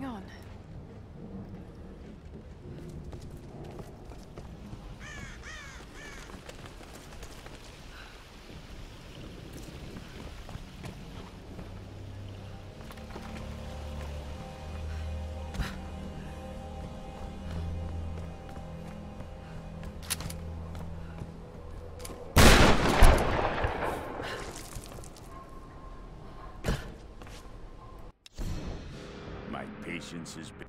going on? My patience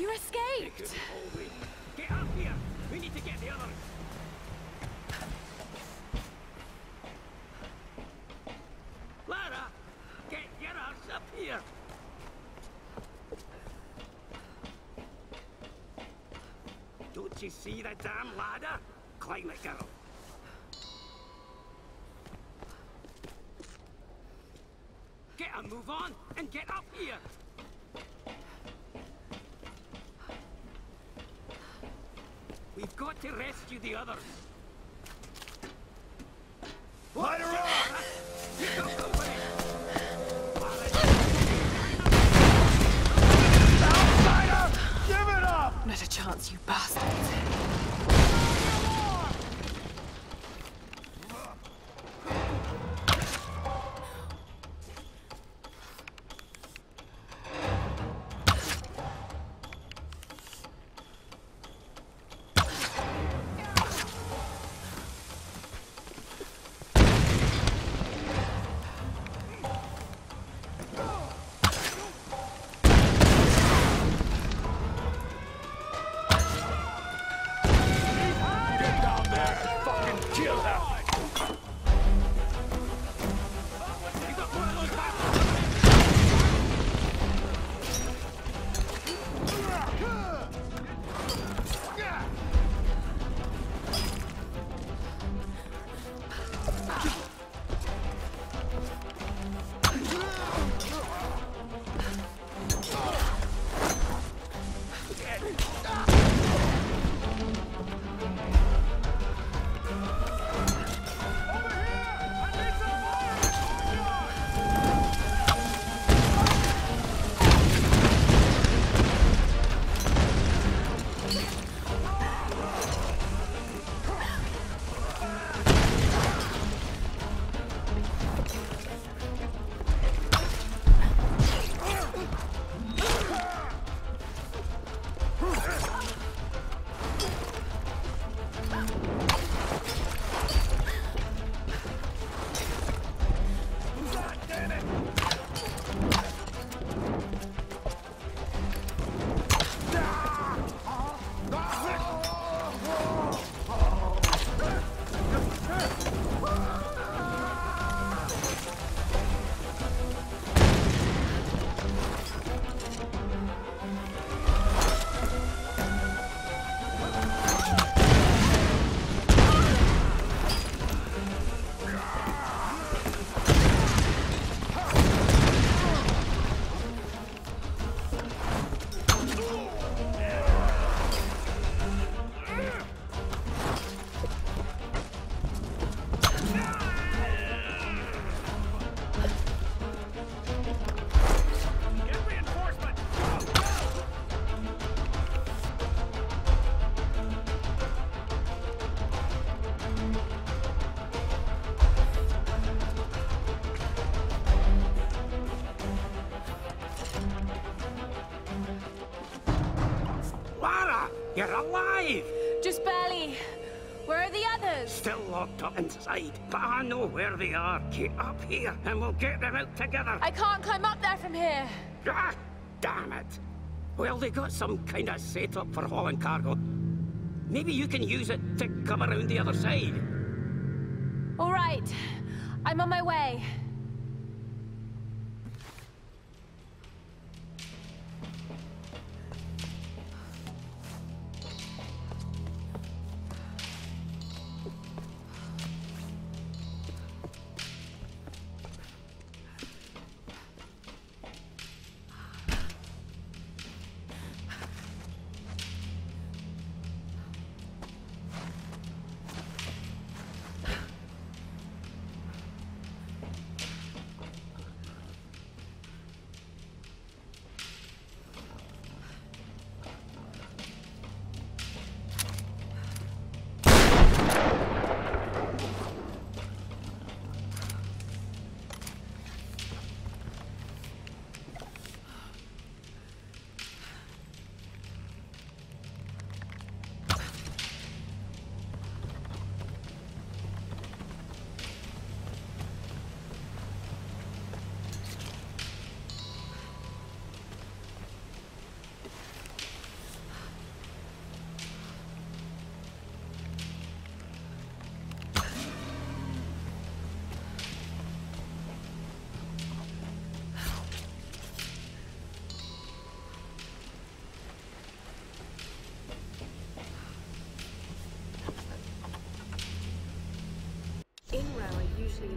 You escaped! Get up here! We need to get the others! Lara! Get your ass up here! Don't you see the damn ladder? Climb it, girl. Get a move on and get up here! We've got to rescue the others. Light her up! Outsider! Give it up! Not a chance, you bastards. Locked up inside, but I know where they are. Get up here, and we'll get them out together. I can't climb up there from here. Ah, damn it. Well, they got some kind of setup for hauling cargo. Maybe you can use it to come around the other side. All right. I'm on my way.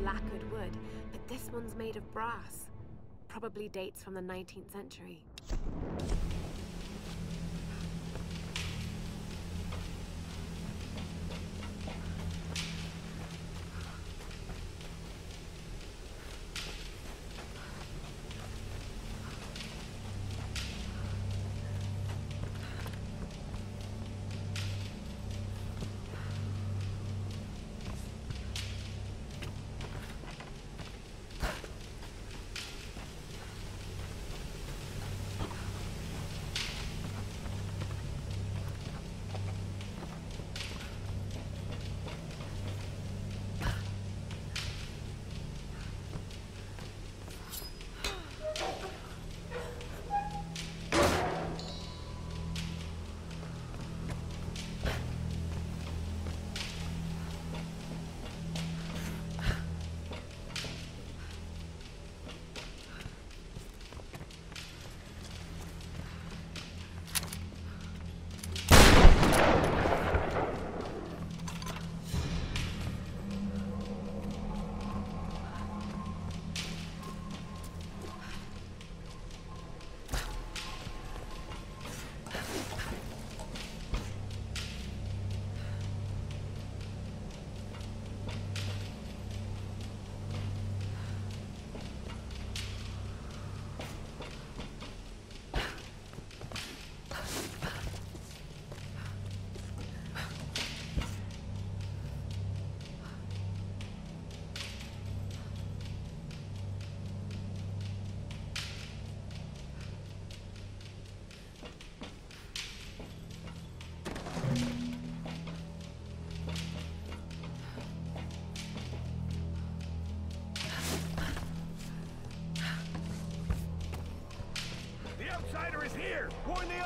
Lacquered wood, but this one's made of brass. Probably dates from the 19th century.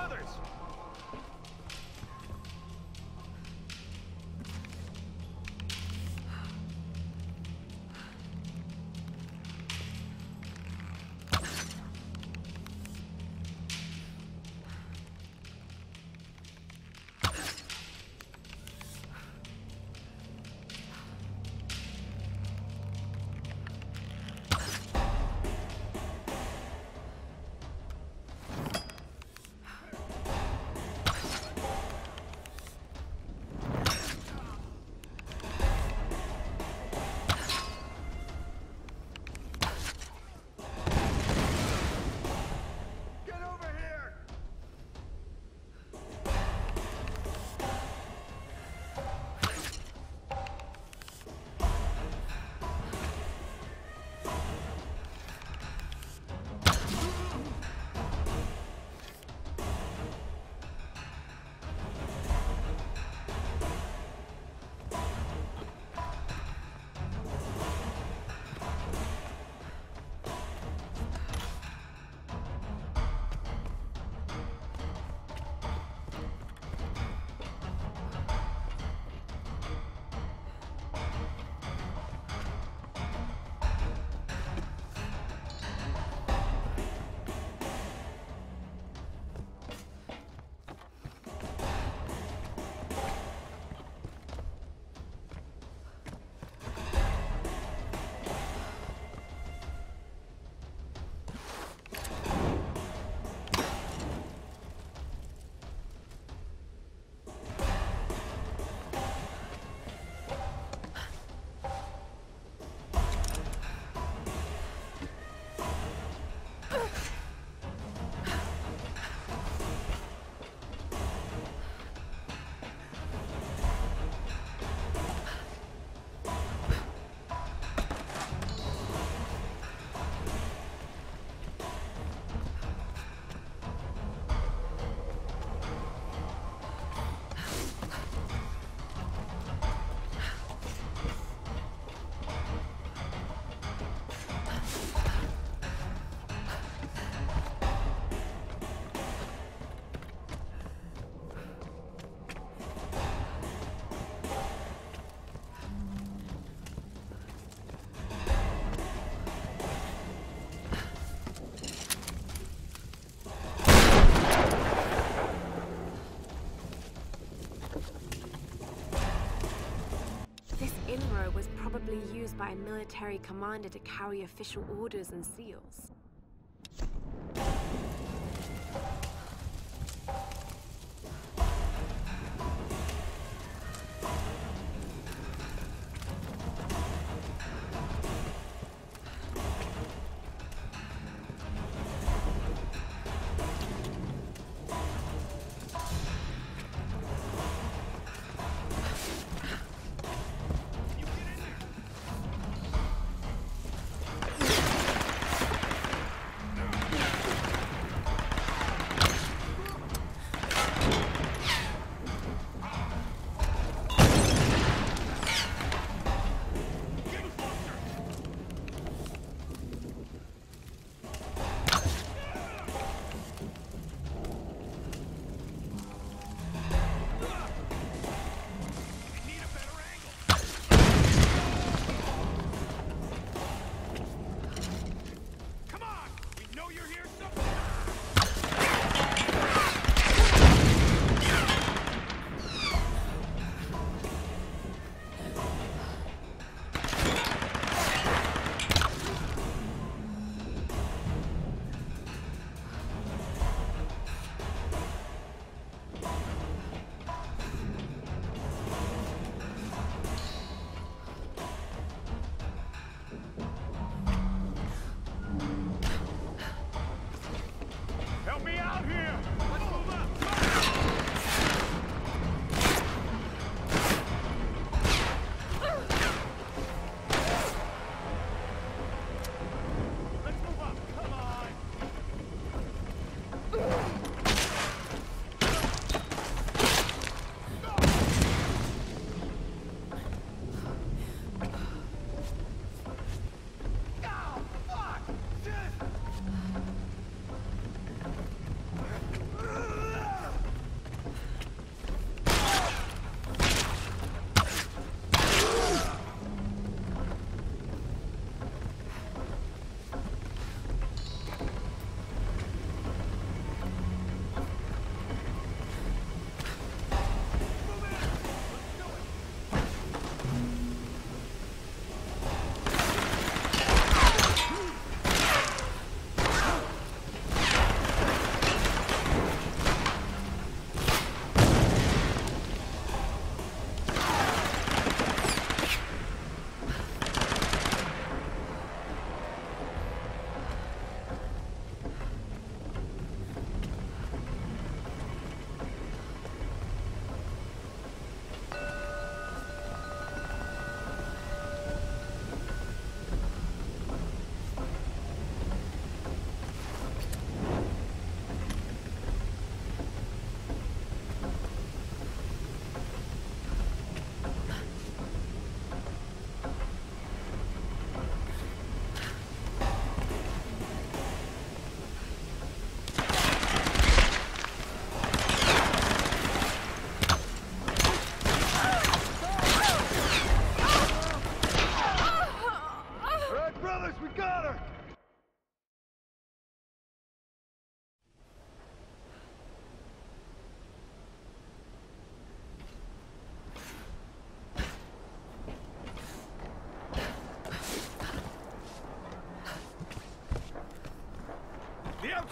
others. By a military commander to carry official orders and seals.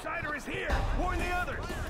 Outsider is here! Warn the others!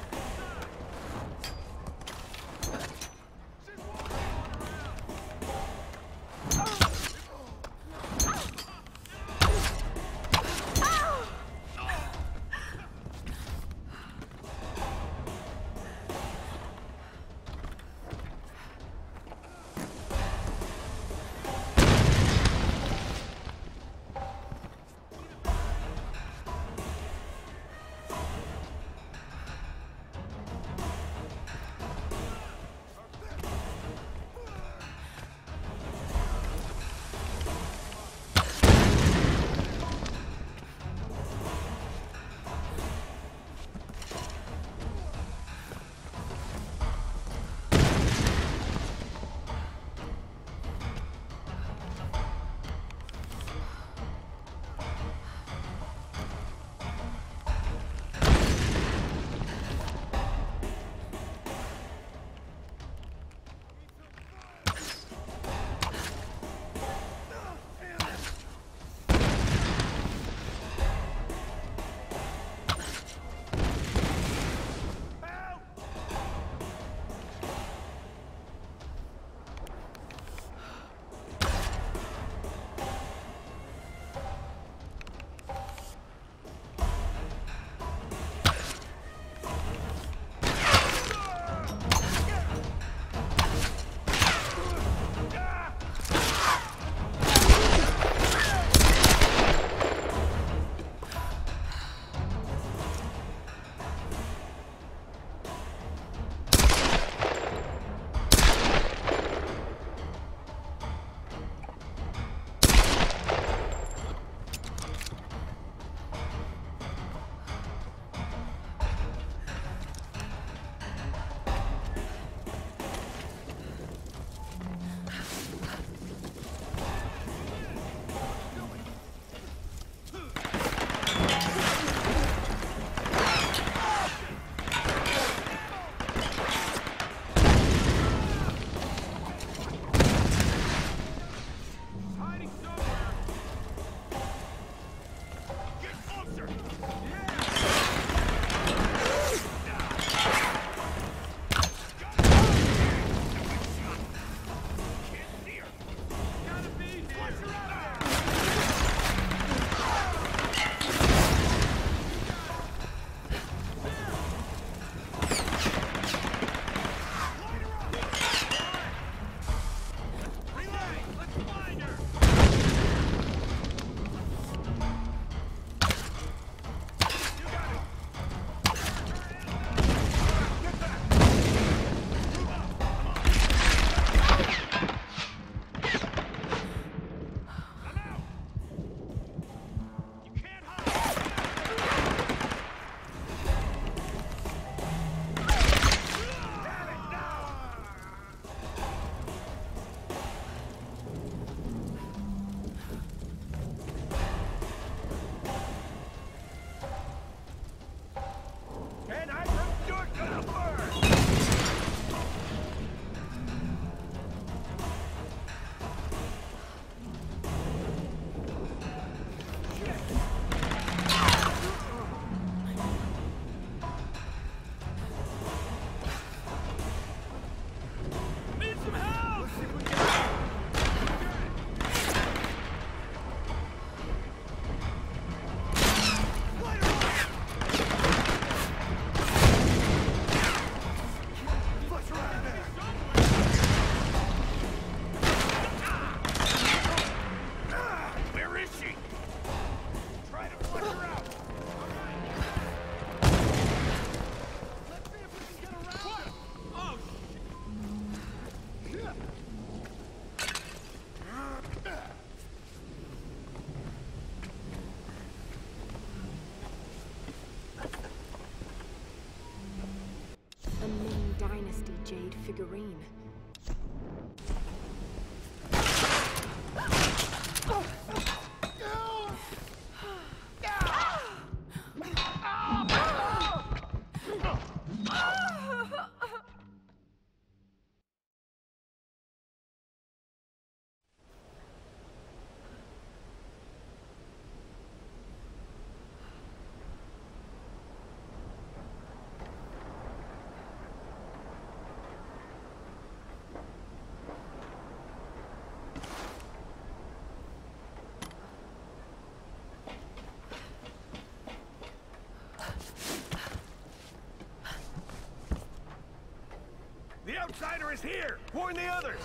Figurine. Outsider is here! Warn the others!